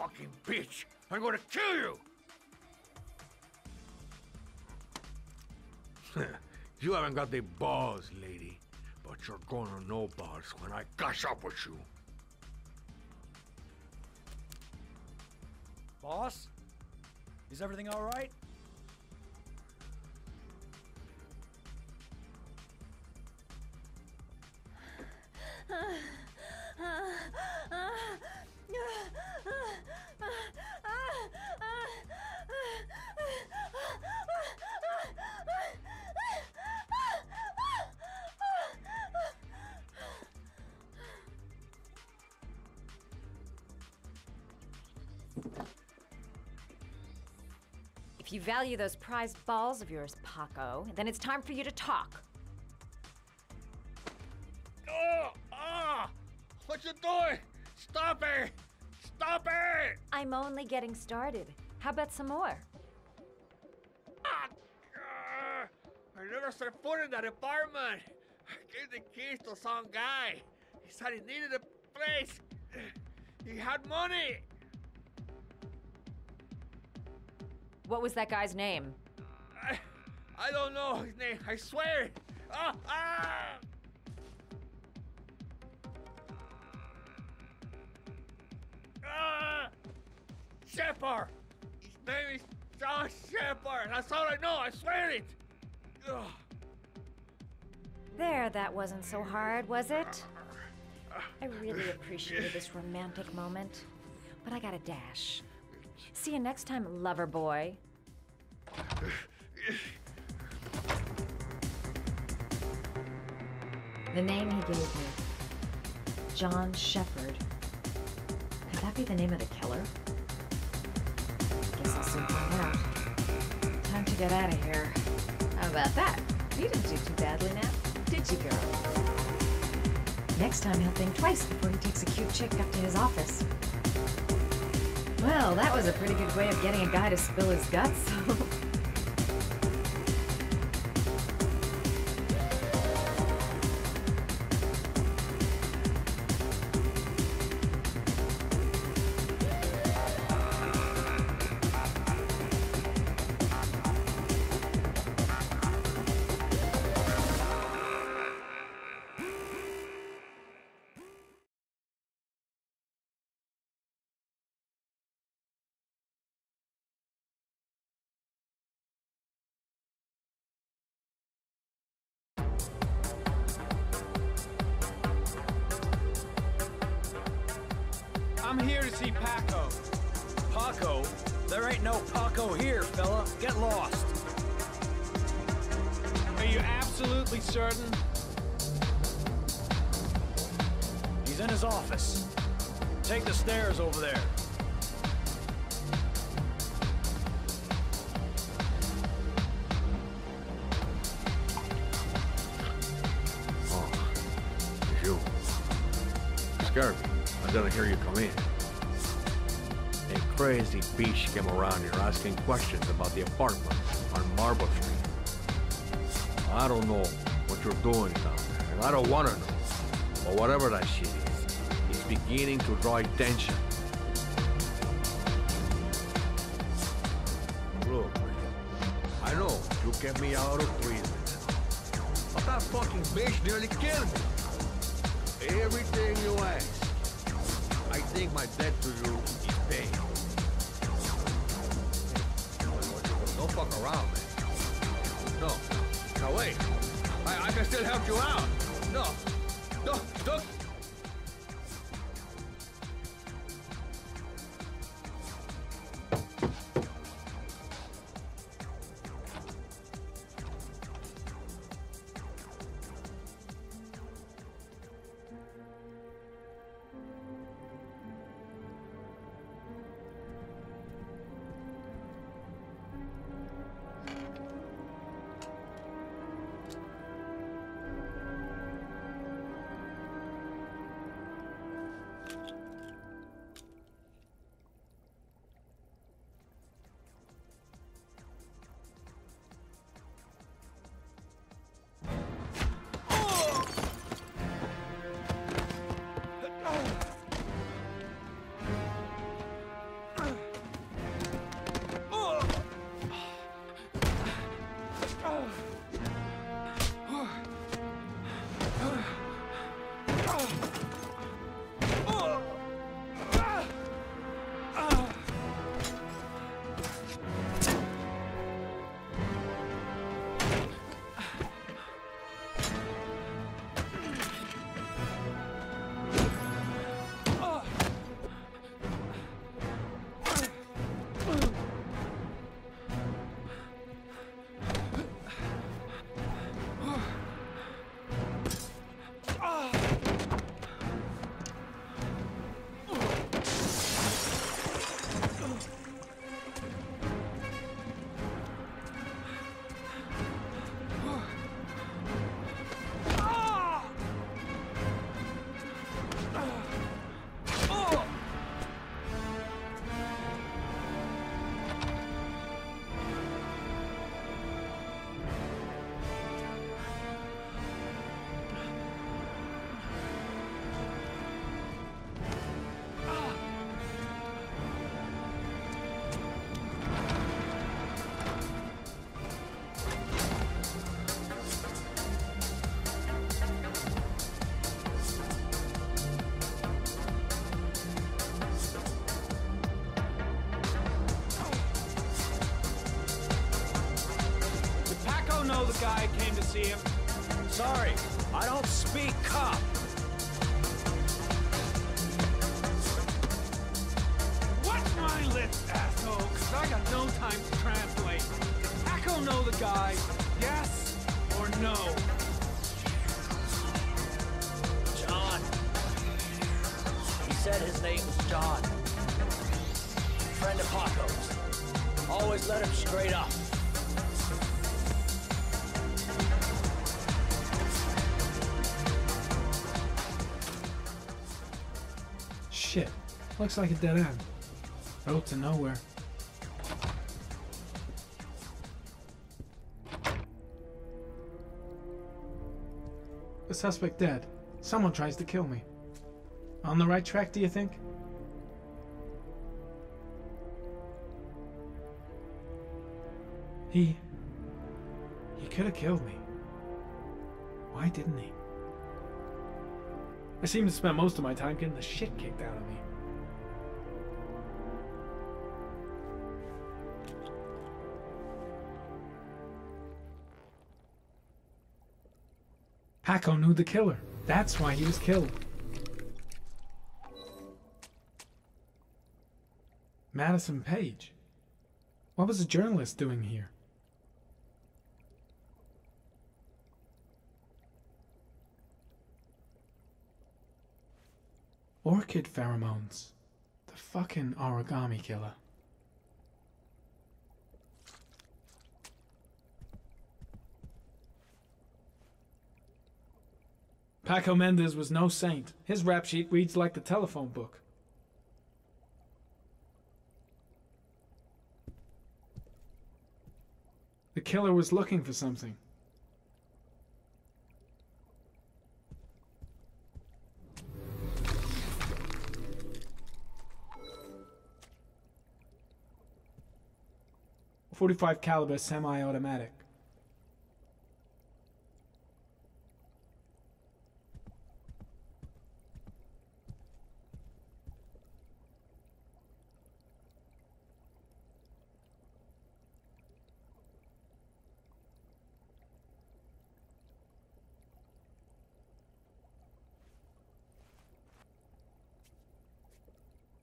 fucking bitch! I'm gonna kill you! you haven't got the balls, lady. But you're gonna know balls when I catch up with you. Boss? Is everything all If you value those prized balls of yours, Paco, then it's time for you to talk. Oh! Ah! What you doing? Stop it! Stop it! I'm only getting started. How about some more? Ah! I never set foot in that apartment. I gave the keys to some guy. He said he needed a place. He had money. What was that guy's name? I, I don't know his name. I swear. Ah! Ah! Ah! Sheppard! His name is John Sheppard. That's all I know. I swear it. Ugh. There, that wasn't so hard, was it? I really appreciated this romantic moment, but I gotta dash. See you next time, lover boy. The name he gave me John Sheppard. Could that be the name of the killer? Guess I'll soon find out. Time to get out of here. How about that? You didn't do too badly now, did you, girl? Next time he'll think twice before he takes a cute chick up to his office. Well, that was a pretty good way of getting a guy to spill his guts. I'm here to see Paco. Paco? There ain't no Paco here, fella. Get lost. Are you absolutely certain? He's in his office. Take the stairs over there. It's you. Scared I didn't hear you come in. A crazy bitch came around here asking questions about the apartment on Marble Street. I don't know what you're doing down there, and I don't want to know. But whatever that shit is, it's beginning to draw attention. Look, I know you kept me out of prison. But that fucking bitch nearly killed me. Everything you ask. I think my debt to you is paid. Don't fuck around, man. No. No, wait. I, I can still help you out. No. No, don't. See him. Sorry, I don't speak cop. Watch my lips, asshole, cause I got no time to translate. Paco know the guy, yes or no? John. He said his name was John. Friend of Paco's. Always let him straight up. Looks like a dead end. Road to nowhere. The suspect dead. Someone tries to kill me. On the right track, do you think? He. He could have killed me. Why didn't he? I seem to spend most of my time getting the shit kicked out of me. Paco knew the killer. That's why he was killed. Madison Paige. What was a journalist doing here? Orchid pheromones. The fucking origami killer. Paco Mendez was no saint. His rap sheet reads like the telephone book. The killer was looking for something. Forty-five caliber semi-automatic.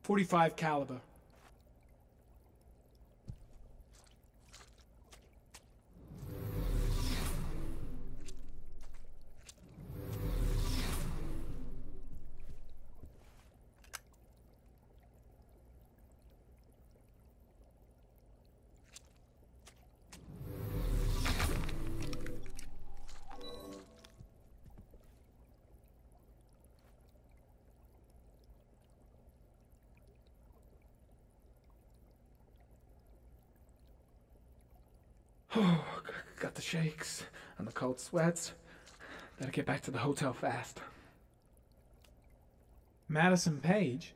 Forty-five caliber. Oh, got the shakes and the cold sweats. Better get back to the hotel fast. Madison Paige?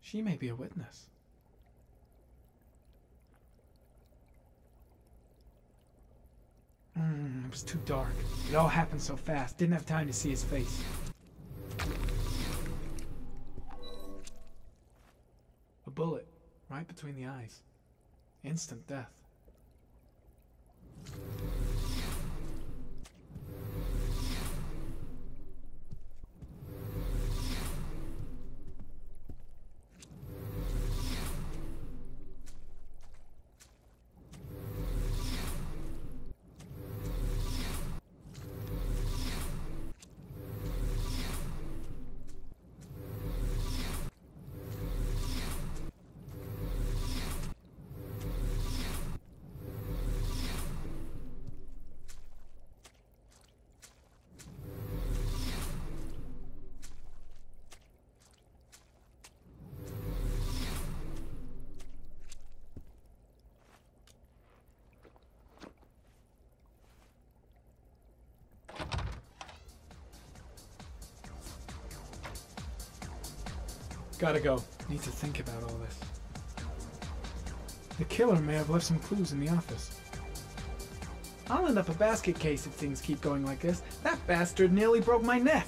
She may be a witness. Mm, it was too dark. It all happened so fast. Didn't have time to see his face. A bullet right between the eyes. Instant death. Gotta go. Need to think about all this. The killer may have left some clues in the office. I'll end up a basket case if things keep going like this. That bastard nearly broke my neck.